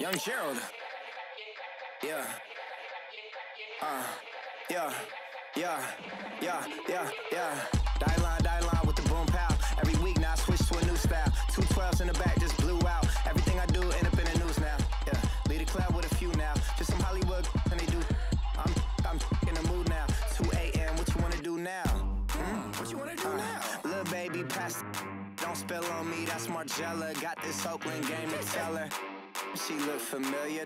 Young Gerald. Yeah. Uh, yeah, yeah, yeah, yeah, yeah. Die line, die line with the boom pow. Every week now I switch to a new style. Two twelves in the back just blew out. Everything I do end up in the news now. Yeah, lead a club with a few now. Just some Hollywood and they do. I'm, I'm in the mood now. 2 a.m. What you wanna do now? Hmm? What you wanna do uh, now? Little baby, pass. Don't spill on me. That's Margella. Got this Oakland game to tell her. She look familiar.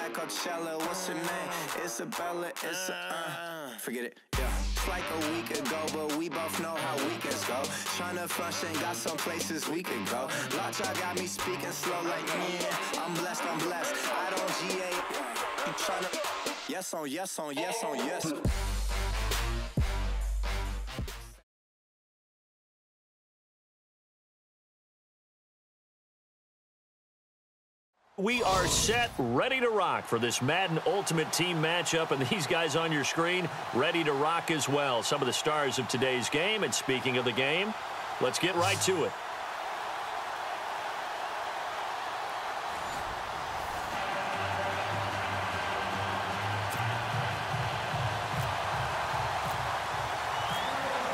At Coachella, what's her name? Isabella, it's a, uh, forget it, yeah. It's like a week ago, but we both know how weekends go. Tryna function, got some places we could go. Lot y'all got me speaking slow like, yeah, I'm blessed, I'm blessed. I don't GA, you tryna, yes on, yes on, yes on, yes. We are set, ready to rock for this Madden Ultimate Team matchup, and these guys on your screen ready to rock as well. Some of the stars of today's game, and speaking of the game, let's get right to it.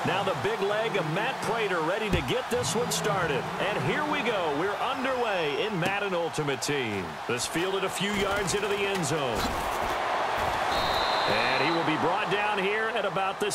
Now the big leg of Matt Prater ready to get this one started. And here we go. We're underway in Madden Ultimate Team. This fielded a few yards into the end zone. And he will be brought down here at about the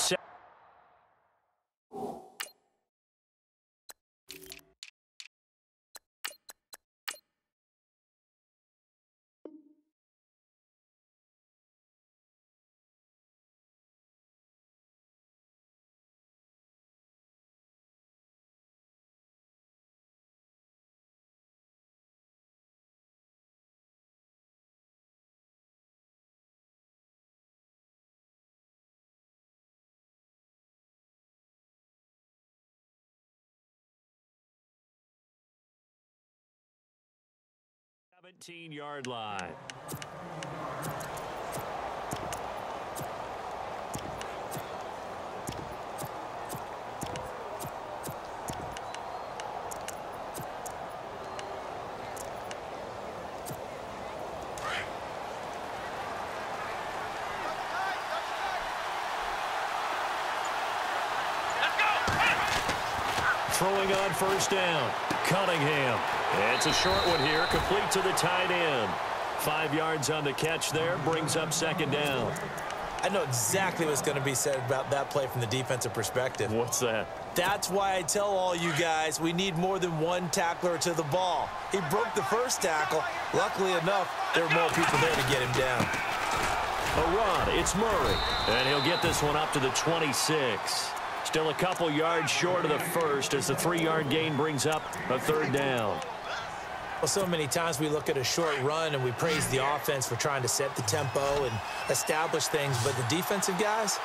Seventeen-yard line. Throwing on first down. Cunningham. It's a short one here, complete to the tight end. Five yards on the catch there, brings up second down. I know exactly what's going to be said about that play from the defensive perspective. What's that? That's why I tell all you guys we need more than one tackler to the ball. He broke the first tackle. Luckily enough, there were more people there to get him down. A run, it's Murray. And he'll get this one up to the 26. Still a couple yards short of the first as the three-yard gain brings up a third down. Well, so many times we look at a short run and we praise the offense for trying to set the tempo and establish things, but the defensive guys,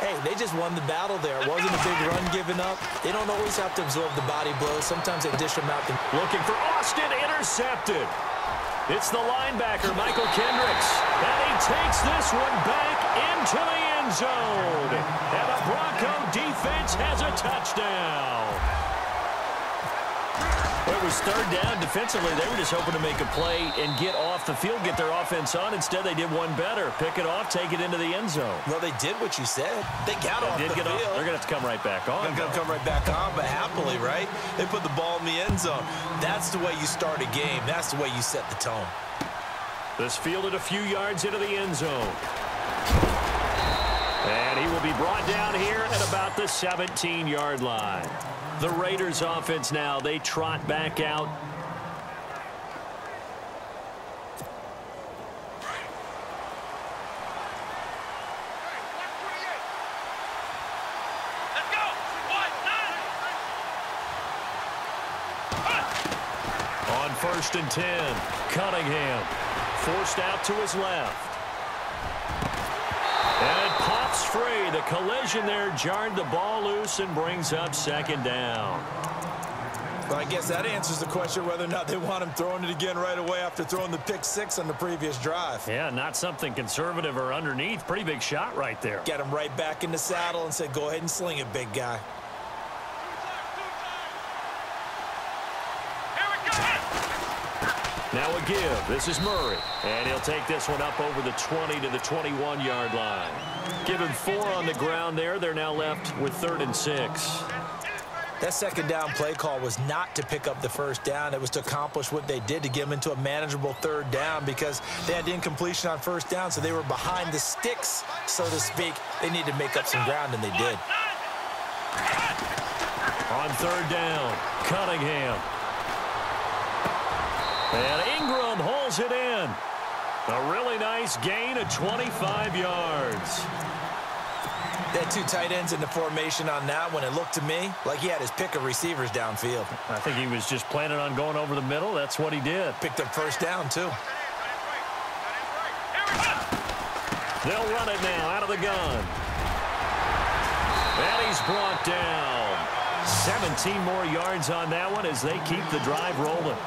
hey, they just won the battle there. It wasn't a big run given up. They don't always have to absorb the body blows. Sometimes they dish them out. Looking for Austin, intercepted. It's the linebacker, Mychal Kendricks, and he takes this one back into the end zone. And Bronco defense has a touchdown. It was third down defensively. They were just hoping to make a play and get off the field, get their offense on. Instead, they did one better. Pick it off, take it into the end zone. Well, they did what you said. They got off did the get field. Off. They're going to have to come right back on. They're going to come right back on, but happily, right? They put the ball in the end zone. That's the way you start a game. That's the way you set the tone. This fielded a few yards into the end zone. And he will be brought down here at about the 17-yard line. The Raiders offense now, they trot back out. On first and 10, Cunningham forced out to his left. Free. The collision there jarred the ball loose and brings up second down. Well, I guess that answers the question whether or not they want him throwing it again right away after throwing the pick six on the previous drive. Yeah, not something conservative or underneath. Pretty big shot right there. Get him right back in the saddle and said, go ahead and sling it, big guy. Now a give. This is Murray. And he'll take this one up over the 20 to the 21-yard line. Given four on the ground there. They're now left with third and six. That second down play call was not to pick up the first down. It was to accomplish what they did to get them into a manageable third down because they had incompletion on first down, so they were behind the sticks, so to speak. They needed to make up some ground, and they did. On third down, Cunningham. And Ingram holds it in. A really nice gain of 25 yards. They had two tight ends in the formation on that one. It looked to me like he had his pick of receivers downfield. I think he was just planning on going over the middle. That's what he did. Picked up first down, too. They'll run it now out of the gun. And he's brought down. 17 more yards on that one as they keep the drive rolling.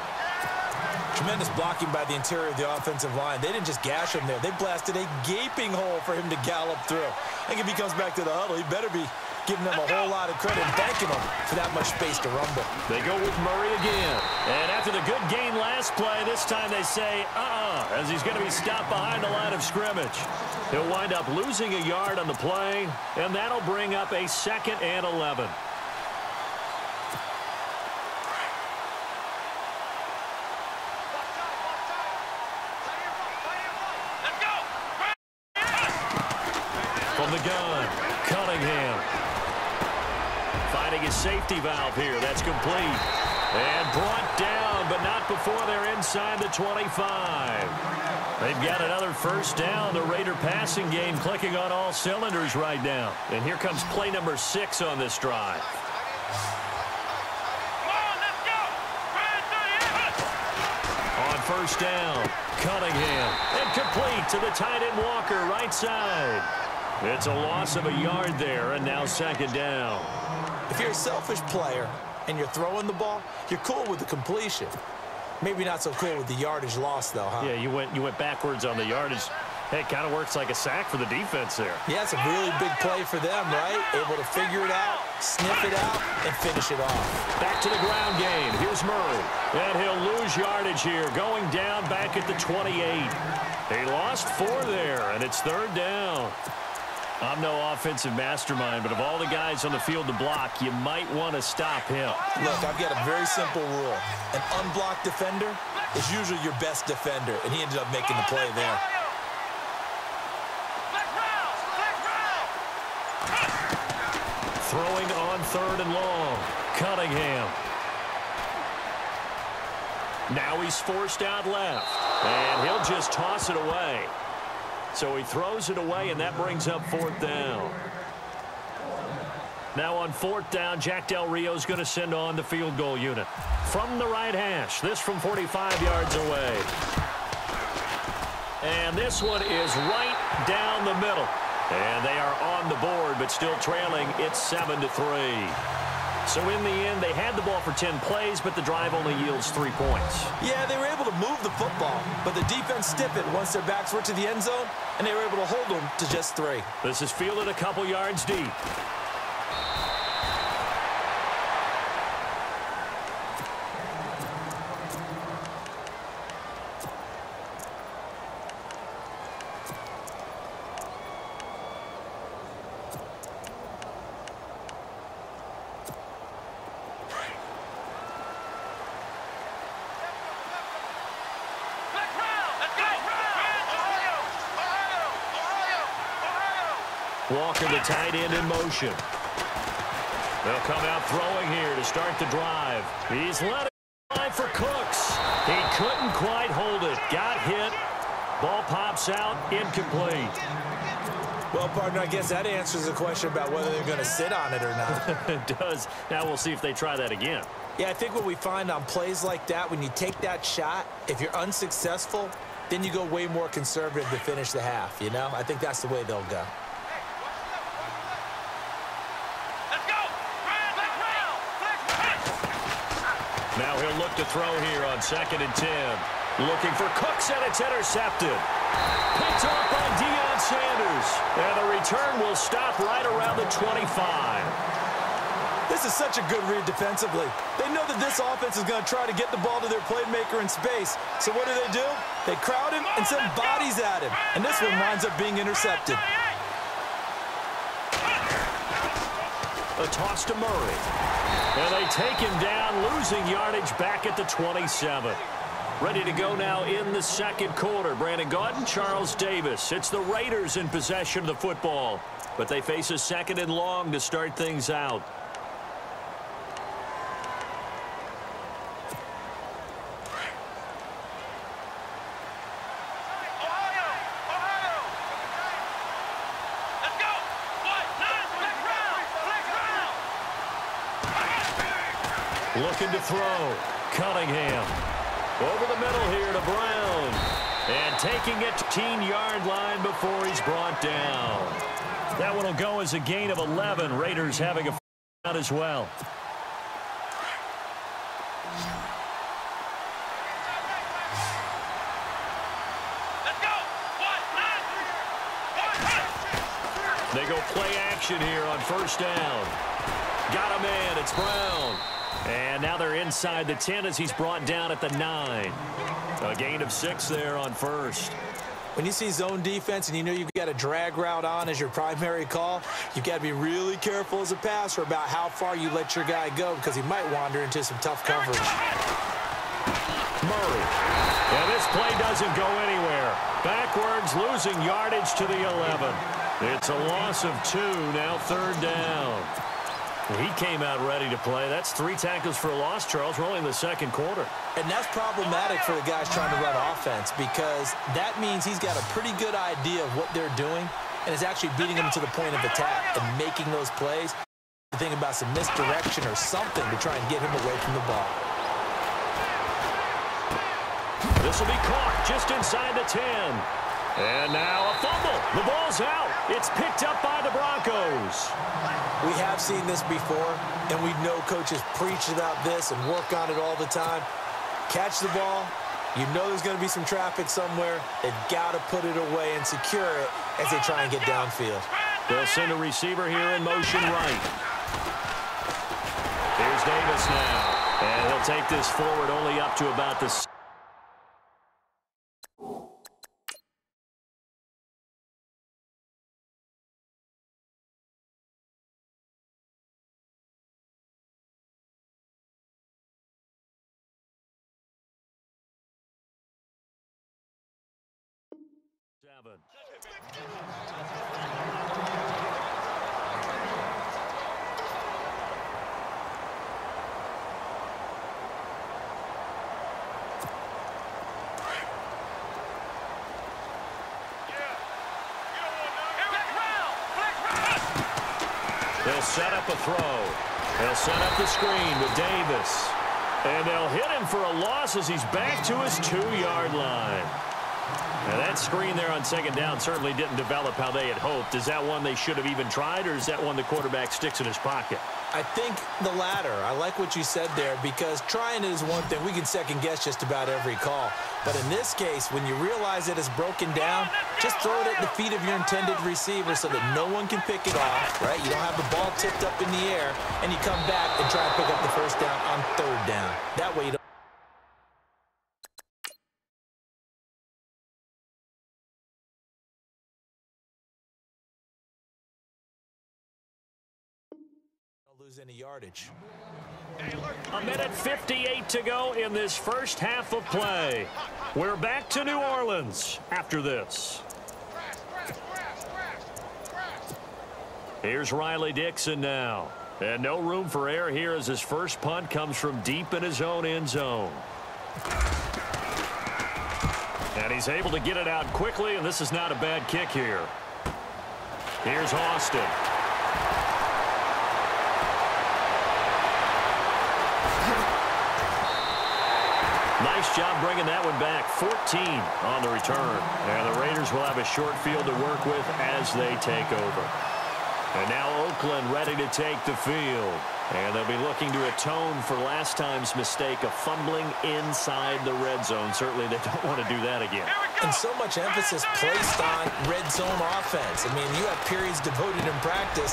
Tremendous blocking by the interior of the offensive line. They didn't just gash him there. They blasted a gaping hole for him to gallop through. I think if he comes back to the huddle, he better be giving them a whole lot of credit and thanking them for that much space to rumble. They go with Murray again. And after the good game last play, this time they say, uh-uh, as he's going to be stopped behind the line of scrimmage. He'll wind up losing a yard on the play, and that'll bring up a second and 11. From the gun, Cunningham. Finding his safety valve here. That's complete. And brought down, but not before they're inside the 25. They've got another first down. The Raider passing game clicking on all cylinders right now. And here comes play number six on this drive. On first down, Cunningham. And complete to the tight end Walker, right side. It's a loss of a yard there, and now second down. If you're a selfish player and you're throwing the ball, you're cool with the completion. Maybe not so cool with the yardage loss, though, huh? Yeah, you went you went backwards on the yardage. Hey, it kind of works like a sack for the defense there. Yeah, it's a really big play for them, right? Able to figure it out, sniff it out, and finish it off. Back to the ground game. Here's Murray. And he'll lose yardage here, going down back at the 28. They lost four there, and it's third down. I'm no offensive mastermind, but of all the guys on the field to block, you might want to stop him. Look, I've got a very simple rule. An unblocked defender is usually your best defender, and he ended up making the play there. Throwing on third and long. Cunningham. Now he's forced out left. And he'll just toss it away. So he throws it away, and that brings up fourth down. Now on fourth down, Jack Del Rio is going to send on the field goal unit. From the right hash, this from 45 yards away. And this one is right down the middle. And they are on the board, but still trailing. It's 7 to three. So in the end, they had the ball for 10 plays, but the drive only yields three points. Yeah, they were able to move the football, but the defense stiffened once their backs were to the end zone, and they were able to hold them to just three. This is fielded a couple yards deep. Walker, the tight end, in motion. They'll come out throwing here to start the drive. He's let it for Cooks. He couldn't quite hold it. Got hit. Ball pops out. Incomplete. Well, partner, I guess that answers the question about whether they're going to sit on it or not. it does. Now we'll see if they try that again. Yeah, I think what we find on plays like that, when you take that shot, if you're unsuccessful, then you go way more conservative to finish the half, you know? I think that's the way they'll go. Now he'll look to throw here on second and 10. Looking for Cooks, and it's intercepted. Picked up by Deion Sanders. And the return will stop right around the 25. This is such a good read defensively. They know that this offense is going to try to get the ball to their playmaker in space. So what do they do? They crowd him and send bodies at him. And this one winds up being intercepted. A toss to Murray. And they take him down, losing yardage back at the 27. Ready to go now in the second quarter. Brandon Gaudin, Charles Davis. It's the Raiders in possession of the football. But they face a second and long to start things out. Looking to throw. Cunningham. Over the middle here to Brown. And taking it to 10-yard line before he's brought down. That one will go as a gain of 11. Raiders having a out as well. They go play action here on first down. Got a man. It's Brown. And now they're inside the 10 as he's brought down at the 9. A gain of six there on first. When you see zone defense and you know you've got a drag route on as your primary call, you've got to be really careful as a passer about how far you let your guy go because he might wander into some tough coverage. Murray. And this play doesn't go anywhere. Backwards, losing yardage to the 11. It's a loss of two, now third down. He came out ready to play. That's three tackles for a loss, Charles. We're only in the second quarter. And that's problematic for the guys trying to run offense because that means he's got a pretty good idea of what they're doing and is actually beating them to the point of attack and making those plays. Think about some misdirection or something to try and get him away from the ball. This will be caught just inside the 10. And now a fumble. The ball's out. It's picked up by the Broncos. We have seen this before, and we know coaches preach about this and work on it all the time. Catch the ball. You know there's going to be some traffic somewhere. They've got to put it away and secure it as they try and get downfield. They'll send a receiver here in motion right. Here's Davis now. And he'll take this forward only up to about the seven. They'll set up a throw. They'll set up the screen with Davis. And they'll hit him for a loss as he's back to his two-yard line. Now that screen there on second down certainly didn't develop how they had hoped. Is that one they should have even tried, or is that one the quarterback sticks in his pocket? I think the latter. I like what you said there because trying is one thing. We can second guess just about every call. But in this case, when you realize it is broken down, just throw it at the feet of your intended receiver so that no one can pick it off, right? You don't have the ball tipped up in the air, and you come back and try and pick up the first down on third down. That way you don't yardage. A minute 58 to go in this first half of play. We're back to New Orleans after this. Here's Riley Dixon now. And no room for error here as his first punt comes from deep in his own end zone. And he's able to get it out quickly, and this is not a bad kick here. Here's Austin. Nice job bringing that one back. 14 on the return. And the Raiders will have a short field to work with as they take over. And now Oakland ready to take the field. And they'll be looking to atone for last time's mistake of fumbling inside the red zone. Certainly they don't want to do that again. and so much emphasis placed on red zone offense. I mean, you have periods devoted in practice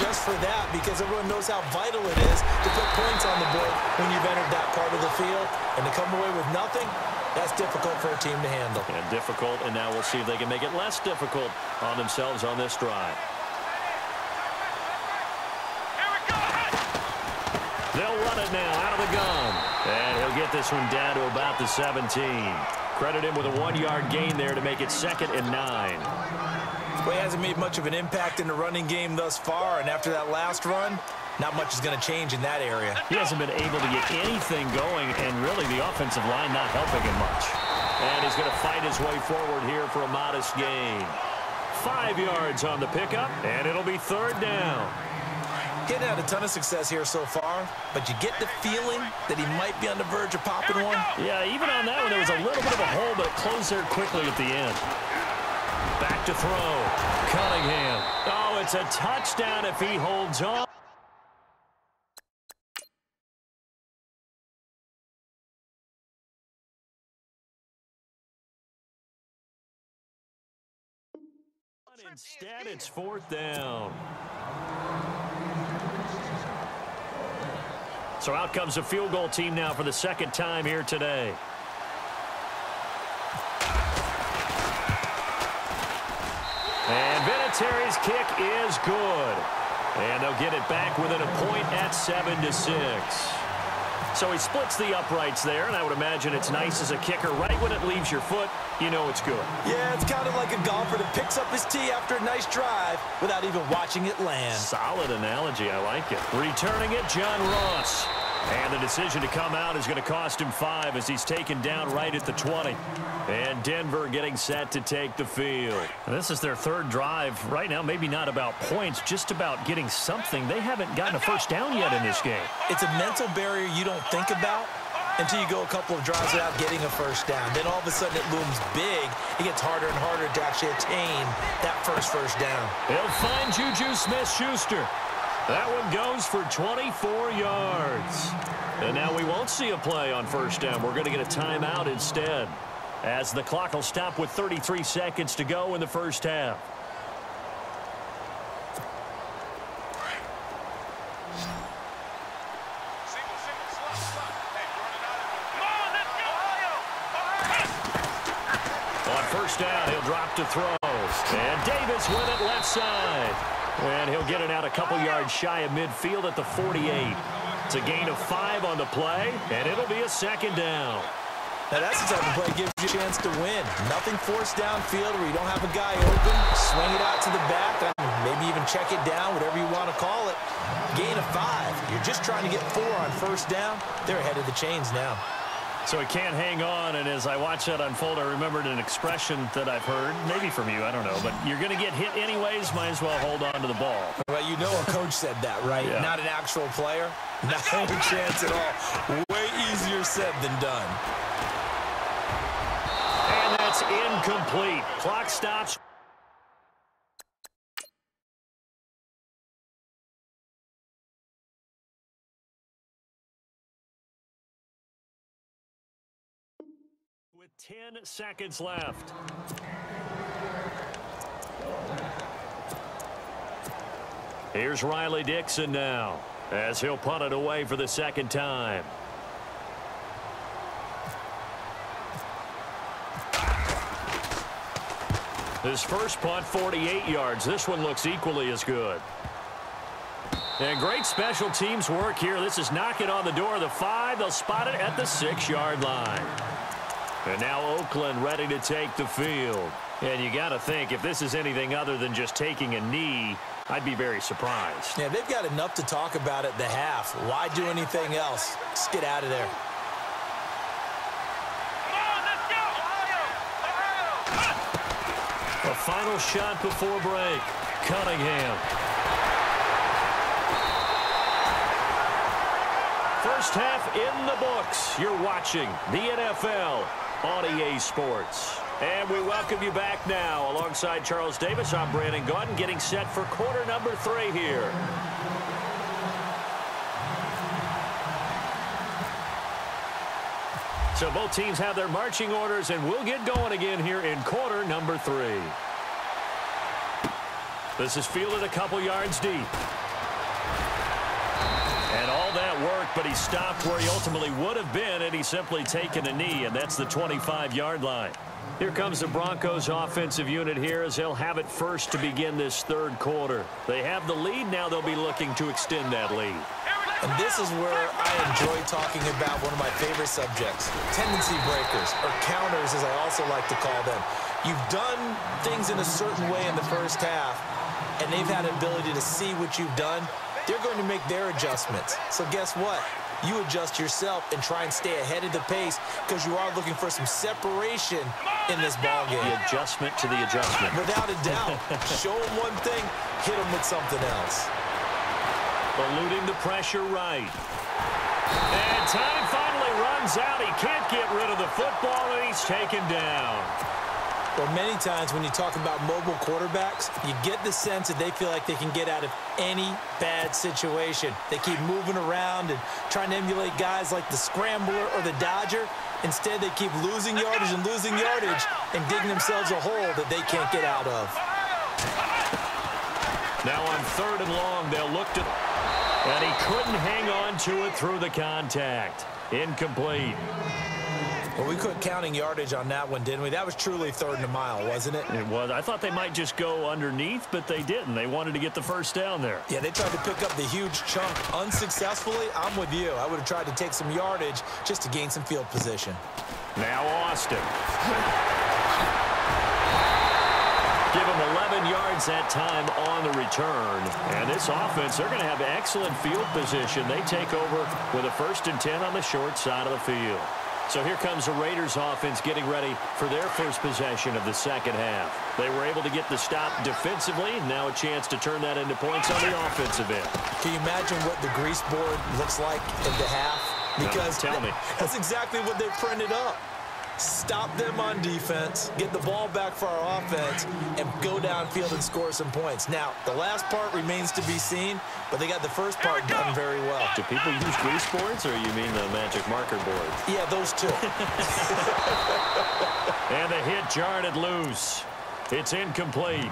just for that because everyone knows how vital it is to put points on the board when you've entered that part of the field. And to come away with nothing, that's difficult for a team to handle. And difficult, and now we'll see if they can make it less difficult on themselves on this drive. They'll run it now out of the gun. And he'll get this one down to about the 17. Credit him with a one-yard gain there to make it second and nine. Well, he hasn't made much of an impact in the running game thus far, and after that last run, not much is going to change in that area. He hasn't been able to get anything going, and really the offensive line not helping him much. And he's going to fight his way forward here for a modest gain. Five yards on the pickup, and it'll be third down. Getting had a ton of success here so far, but you get the feeling that he might be on the verge of popping one. Yeah, even on that one, there was a little bit of a hole, but it closed there quickly at the end. Back to throw. Cunningham. Oh, it's a touchdown if he holds on. Instead, it's fourth down. So out comes a field goal team now for the second time here today. And Vinatieri's kick is good. And they'll get it back within a point at 7 to six. So he splits the uprights there, and I would imagine it's nice as a kicker. Right when it leaves your foot, you know it's good. Yeah, it's kind of like a golfer that picks up his tee after a nice drive without even watching it land. Solid analogy. I like it. Returning it, John Ross. And the decision to come out is going to cost him five as he's taken down right at the 20. And Denver getting set to take the field. This is their third drive. Right now, maybe not about points, just about getting something. They haven't gotten a first down yet in this game. It's a mental barrier you don't think about until you go a couple of drives without getting a first down. Then all of a sudden it looms big. It gets harder and harder to actually attain that first first down. They'll find Juju Smith-Schuster. That one goes for 24 yards. And now we won't see a play on first down. We're going to get a timeout instead as the clock will stop with 33 seconds to go in the first half. On first down, he'll drop to throw. And Davis with it left side. And he'll get it out a couple yards shy of midfield at the 48. It's a gain of five on the play, and it'll be a second down. Now that's the type of play that gives you a chance to win. Nothing forced downfield where you don't have a guy open. Swing it out to the back, maybe even check it down, whatever you want to call it. Gain of five. You're just trying to get four on first down. They're ahead of the chains now. So he can't hang on, and as I watch that unfold, I remembered an expression that I've heard, maybe from you, I don't know, but you're going to get hit anyways, might as well hold on to the ball. Well, you know a coach said that, right? Yeah. Not an actual player. Not a chance at all. Way easier said than done. And that's incomplete. Clock stops. With 10 seconds left. Here's Riley Dixon now as he'll punt it away for the second time. His first punt, 48 yards. This one looks equally as good. And great special teams work here. This is knocking on the door of the five. They'll spot it at the six-yard line. And now Oakland ready to take the field. And you got to think, if this is anything other than just taking a knee, I'd be very surprised. Yeah, they've got enough to talk about at the half. Why do anything else? Just get out of there. A final shot before break. Cunningham. First half in the books. You're watching the NFL on EA Sports. And we welcome you back now. Alongside Charles Davis, I'm Brandon Gaudin getting set for quarter number three here. So both teams have their marching orders, and we'll get going again here in quarter number three. This is fielded a couple yards deep. And all that work, but he stopped where he ultimately would have been, and he's simply taken a knee, and that's the 25-yard line. Here comes the Broncos offensive unit here as they'll have it first to begin this third quarter. They have the lead. Now they'll be looking to extend that lead. And this is where I enjoy talking about one of my favorite subjects, tendency breakers, or counters as I also like to call them. You've done things in a certain way in the first half, and they've had ability to see what you've done. They're going to make their adjustments. So guess what? You adjust yourself and try and stay ahead of the pace because you are looking for some separation in this ball game. The adjustment to the adjustment. Without a doubt. Show them one thing, hit them with something else. Eluding the pressure right. And time finally runs out. He can't get rid of the football, and he's taken down. Well, many times when you talk about mobile quarterbacks, you get the sense that they feel like they can get out of any bad situation. They keep moving around and trying to emulate guys like the Scrambler or the Dodger. Instead, they keep losing yardage and losing yardage and digging themselves a hole that they can't get out of. Now on third and long, they'll look to... And he couldn't hang on to it through the contact. Incomplete. Well, we quit counting yardage on that one, didn't we? That was truly third and a mile, wasn't it? It was. I thought they might just go underneath, but they didn't. They wanted to get the first down there. Yeah, they tried to pick up the huge chunk unsuccessfully. I'm with you. I would have tried to take some yardage just to gain some field position. Now Austin. Give him 11 yards that time on the return. And this offense, they're going to have excellent field position. They take over with a first and 10 on the short side of the field. So here comes the Raiders offense getting ready for their first possession of the second half. They were able to get the stop defensively. Now a chance to turn that into points on the offensive end. Can you imagine what the grease board looks like in the half? Because no, tell me. That's exactly what they printed up stop them on defense, get the ball back for our offense, and go downfield and score some points. Now, the last part remains to be seen, but they got the first part done very well. Do people use grease boards, or you mean the magic marker board? Yeah, those two. and the hit jarred it loose. It's incomplete.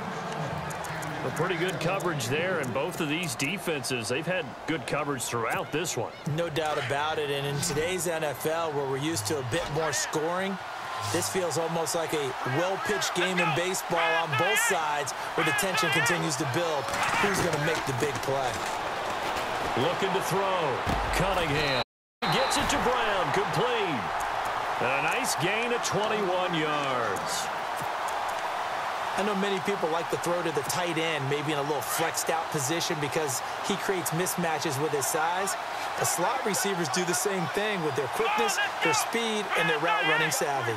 A pretty good coverage there, and both of these defenses, they've had good coverage throughout this one. No doubt about it, and in today's NFL, where we're used to a bit more scoring, this feels almost like a well-pitched game in baseball on both sides where the tension continues to build. Who's going to make the big play? Looking to throw. Cunningham gets it to Brown. Complete. A nice gain of 21 yards. I know many people like to throw to the tight end, maybe in a little flexed out position because he creates mismatches with his size. The slot receivers do the same thing with their quickness, their speed, and their route running savvy.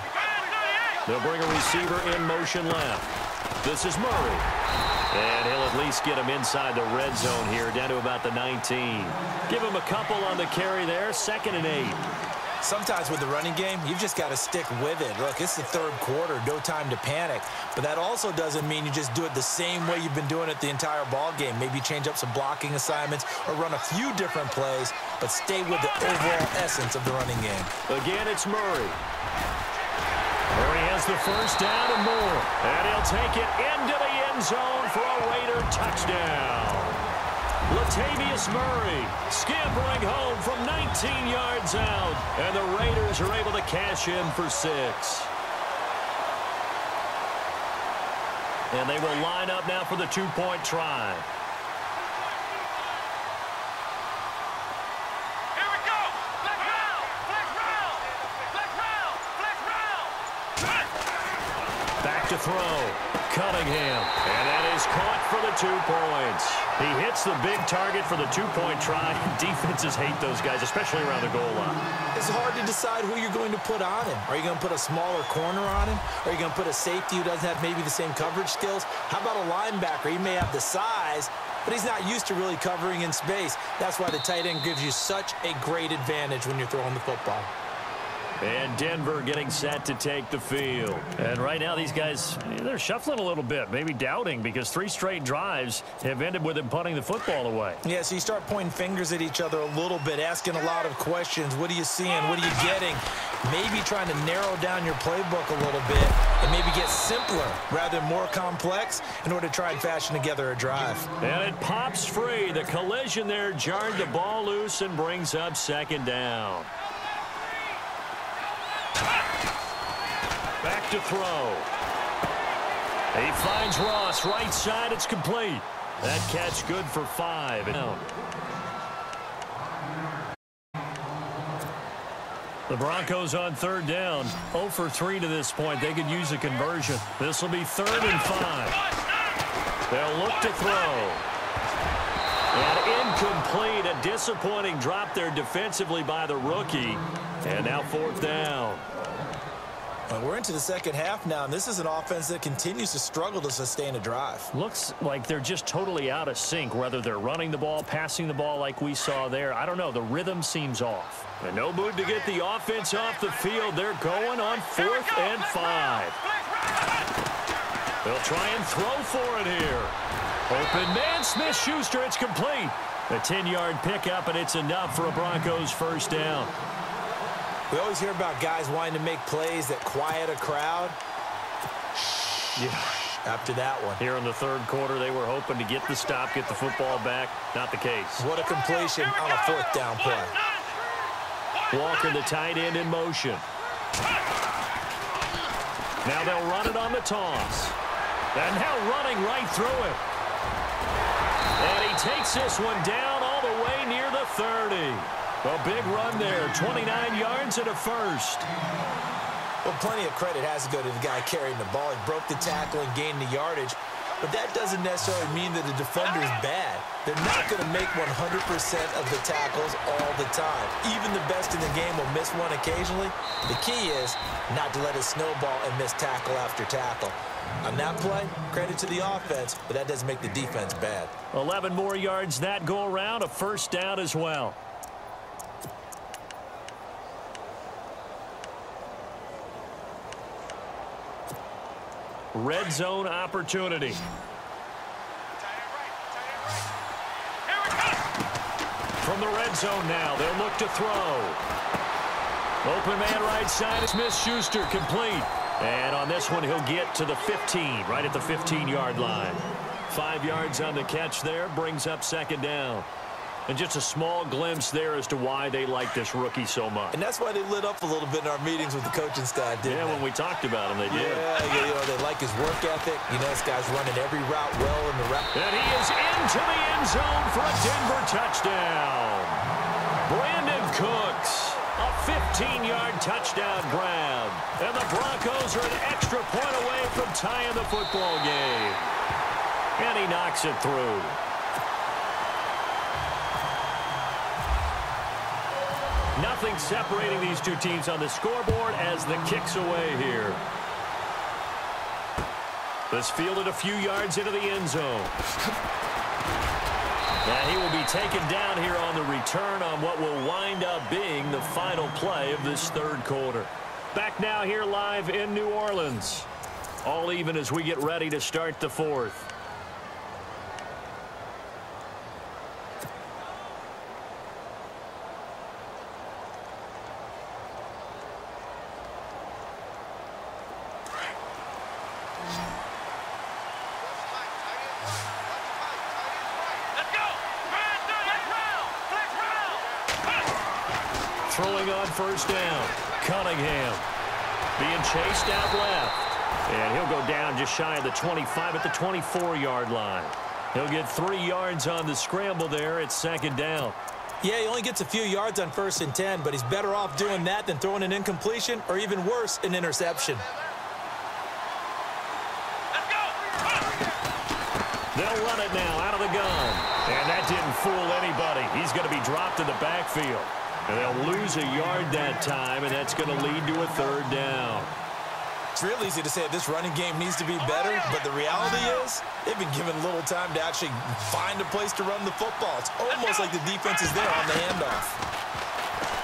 They'll bring a receiver in motion left. This is Murray. And he'll at least get him inside the red zone here, down to about the 19. Give him a couple on the carry there, second and eight. Sometimes with the running game, you've just got to stick with it. Look, it's the third quarter, no time to panic. But that also doesn't mean you just do it the same way you've been doing it the entire ball game. Maybe change up some blocking assignments or run a few different plays, but stay with the overall essence of the running game. Again, it's Murray. Murray has the first down and more. And he'll take it into the end zone for a Raider touchdown. Latavius Murray scampering home from 19 yards out. And the Raiders are able to cash in for six. And they will line up now for the two-point try. Back to throw. Cunningham. And that is caught for the two points. He hits the big target for the two-point try. Defenses hate those guys, especially around the goal line. It's hard to decide who you're going to put on him. Are you going to put a smaller corner on him? Are you going to put a safety who doesn't have maybe the same coverage skills? How about a linebacker? He may have the size, but he's not used to really covering in space. That's why the tight end gives you such a great advantage when you're throwing the football. And Denver getting set to take the field. And right now these guys, they're shuffling a little bit, maybe doubting because three straight drives have ended with them punting the football away. Yeah, so you start pointing fingers at each other a little bit, asking a lot of questions. What are you seeing? What are you getting? Maybe trying to narrow down your playbook a little bit and maybe get simpler rather than more complex in order to try and fashion together a drive. And it pops free. The collision there jarred the ball loose and brings up second down. Back to throw. He finds Ross right side. It's complete. That catch good for five. The Broncos on third down. 0 for 3 to this point. They could use a conversion. This will be third and five. They'll look to throw. And incomplete. A disappointing drop there defensively by the rookie. And now fourth down. Well, we're into the second half now, and this is an offense that continues to struggle to sustain a drive. Looks like they're just totally out of sync, whether they're running the ball, passing the ball like we saw there. I don't know. The rhythm seems off. And no mood to get the offense off the field. They're going on fourth and five. They'll try and throw for it here. Open man, Smith-Schuster. It's complete. A 10-yard pickup, and it's enough for a Broncos first down. We always hear about guys wanting to make plays that quiet a crowd. Yeah. After that one. Here in the third quarter, they were hoping to get the stop, get the football back. Not the case. What a completion on a fourth down play. Walker, the tight end, in motion. Now they'll run it on the toss. And now running right through it. And he takes this one down all the way near the 30. A big run there, 29 yards and a first. Well, plenty of credit has to go to the guy carrying the ball. He broke the tackle and gained the yardage. But that doesn't necessarily mean that the defender is bad. They're not going to make 100% of the tackles all the time. Even the best in the game will miss one occasionally. The key is not to let it snowball and miss tackle after tackle. On that play, credit to the offense, but that doesn't make the defense bad. 11 more yards that go around, a first down as well. Red zone opportunity. From the red zone now, they'll look to throw. Open man right side, Smith-Schuster complete. And on this one, he'll get to the 15, right at the 15-yard line. Five yards on the catch there, brings up second down. And just a small glimpse there as to why they like this rookie so much. And that's why they lit up a little bit in our meetings with the coaching staff, didn't Yeah, they? when we talked about him, they did. Yeah, you know, they like his work ethic. You know, this guy's running every route well in the route. And he is into the end zone for a Denver touchdown. Brandin Cooks, a 15-yard touchdown grab. And the Broncos are an extra point away from tying the football game. And he knocks it through. Nothing separating these two teams on the scoreboard as the kick's away here. This fielded a few yards into the end zone. And he will be taken down here on the return on what will wind up being the final play of this third quarter. Back now here live in New Orleans. All even as we get ready to start the fourth. Chased out left. And he'll go down just shy of the 25 at the 24-yard line. He'll get three yards on the scramble there at second down. Yeah, he only gets a few yards on first and 10, but he's better off doing that than throwing an incompletion or even worse, an interception. They'll run it now out of the gun. And that didn't fool anybody. He's going to be dropped in the backfield. And they'll lose a yard that time, and that's going to lead to a third down. It's real easy to say this running game needs to be oh, better, but the reality is they've been given little time to actually find a place to run the football. It's almost like the defense is there on the handoff.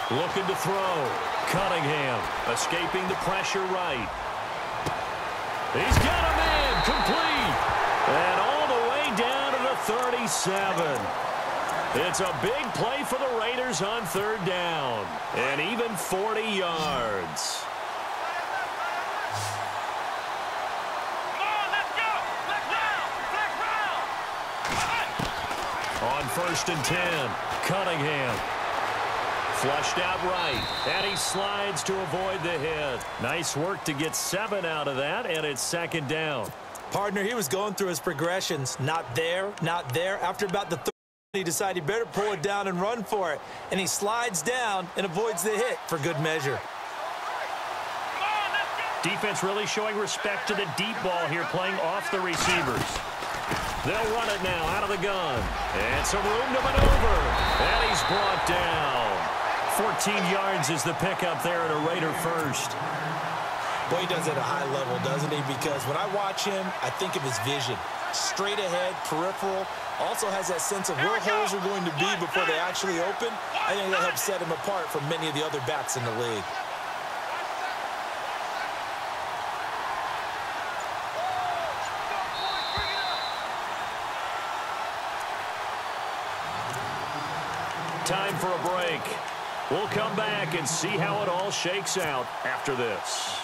Looking to throw. Cunningham escaping the pressure right. He's got a man complete. And all the way down to the 37. It's a big play for the Raiders on third down. And even 40 yards. On first and 10, Cunningham. Flushed out right, and he slides to avoid the hit. Nice work to get seven out of that, and it's second down. Partner, he was going through his progressions. Not there, not there. After about the third, he decided he better pull it down and run for it. And he slides down and avoids the hit for good measure. Defense really showing respect to the deep ball here, playing off the receivers. They'll run it now out of the gun. And some room to maneuver. And he's brought down. 14 yards is the pickup there at a Raider first. Boy, he does it at a high level, doesn't he? Because when I watch him, I think of his vision. Straight ahead, peripheral. Also has that sense of where holes are going to be before they actually open. I think that helps set him apart from many of the other backs in the league. Time for a break. We'll come back and see how it all shakes out after this.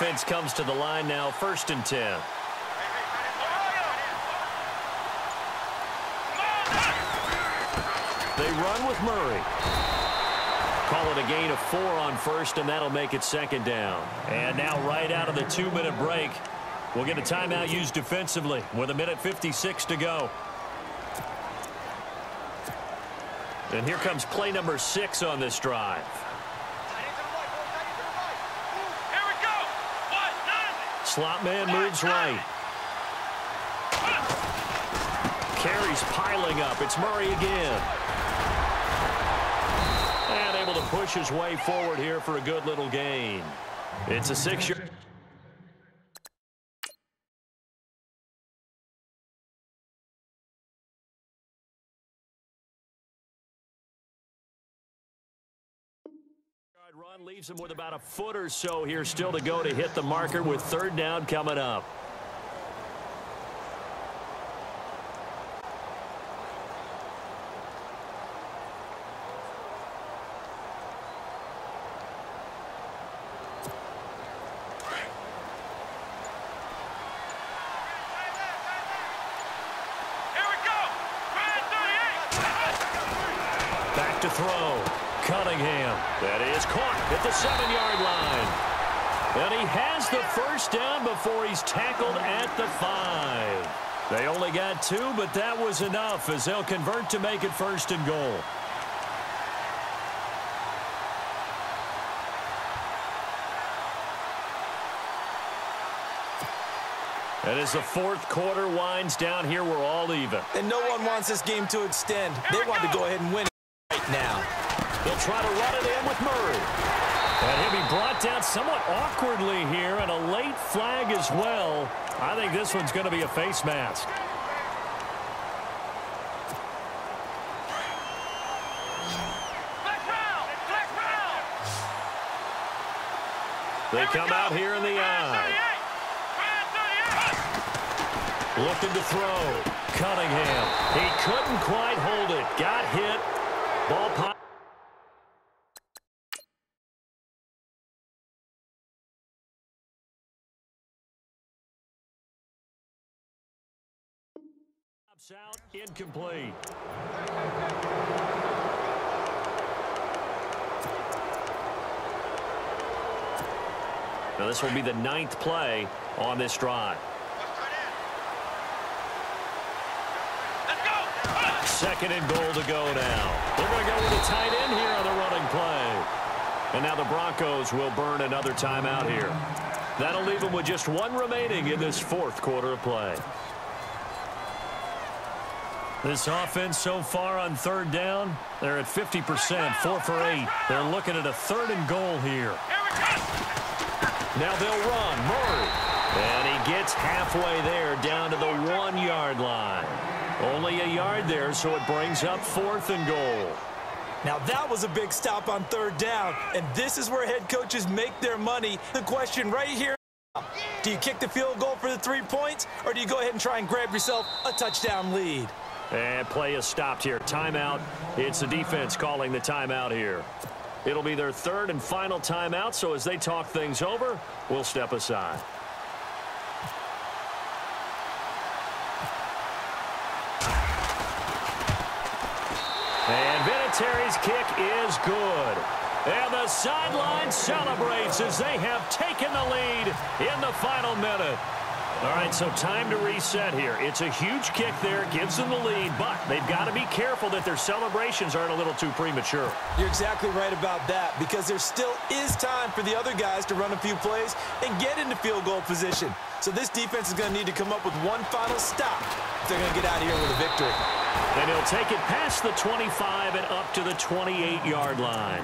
Offense comes to the line now, first and 10. They run with Murray. Call it a gain of four on first, and that'll make it second down. And now right out of the two-minute break, we'll get a timeout used defensively with a minute 56 to go. And here comes play number six on this drive. Slot man moves right. Carries piling up. It's Murray again. And able to push his way forward here for a good little gain. It's a six-yard. Run leaves him with about a foot or so here still to go to hit the marker with third down coming up. Back to throw. Cunningham. That is caught at the seven-yard line. And he has the first down before he's tackled at the five. They only got two, but that was enough as they'll convert to make it first and goal. And as the fourth quarter winds down here, we're all even. And no one wants this game to extend. They want to go ahead and win right now. They'll try to run it in with Murray. And he'll be brought down somewhat awkwardly here, and a late flag as well. I think this one's going to be a face mask. They come out here in the I. Looking to throw. Cunningham. He couldn't quite hold it. Got hit. Ball pop. Out, incomplete. Now this will be the ninth play on this drive. Second and goal to go now. They're going to go with a tight end here on the running play. And now the Broncos will burn another timeout here. That'll leave them with just one remaining in this fourth quarter of play. This offense so far on third down, they're at 50%, four for eight. They're looking at a third and goal here. Now they'll run, Murray. And he gets halfway there down to the one-yard line. Only a yard there, so it brings up fourth and goal. Now that was a big stop on third down, and this is where head coaches make their money. The question right here, do you kick the field goal for the three points, or do you go ahead and try and grab yourself a touchdown lead? And play is stopped here. Timeout. It's the defense calling the timeout here. It'll be their third and final timeout, so as they talk things over, we'll step aside. And Vinatieri's kick is good. And the sideline celebrates as they have taken the lead in the final minute. All right, so time to reset here. It's a huge kick there, gives them the lead, but they've got to be careful that their celebrations aren't a little too premature. You're exactly right about that because there still is time for the other guys to run a few plays and get into field goal position. So this defense is going to need to come up with one final stop if they're going to get out of here with a victory. And he'll take it past the 25 and up to the 28-yard line.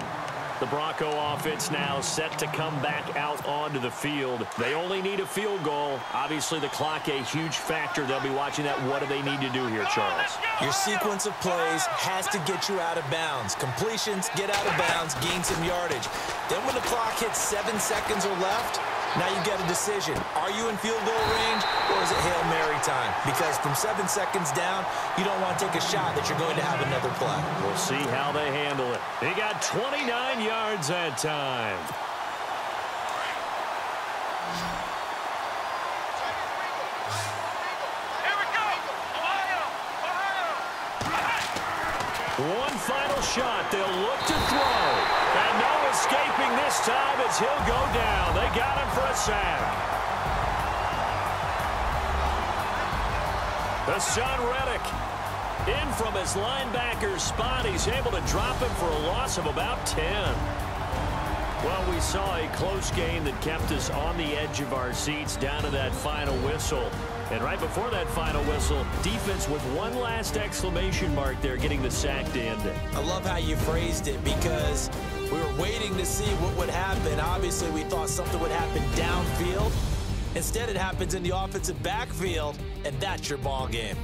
The Bronco offense now set to come back out onto the field. They only need a field goal. Obviously, the clock a huge factor. They'll be watching that. What do they need to do here, Charles? Your sequence of plays has to get you out of bounds. Completions, get out of bounds, gain some yardage. Then when the clock hits seven seconds or left, now you get a decision. Are you in field goal range or is it Hail Mary time? Because from seven seconds down, you don't want to take a shot that you're going to have another play. We'll see how they handle it. He got 29 yards that time. One final shot. They'll look to throw. And no escaping this time as he'll go down. They got him for a sack. Haason Reddick in from his linebacker spot. He's able to drop him for a loss of about 10. Well, we saw a close game that kept us on the edge of our seats down to that final whistle. And right before that final whistle, defense with one last exclamation mark there getting the sack to end it. I love how you phrased it because we were waiting to see what would happen. Obviously, we thought something would happen downfield. Instead, it happens in the offensive backfield, and that's your ball game.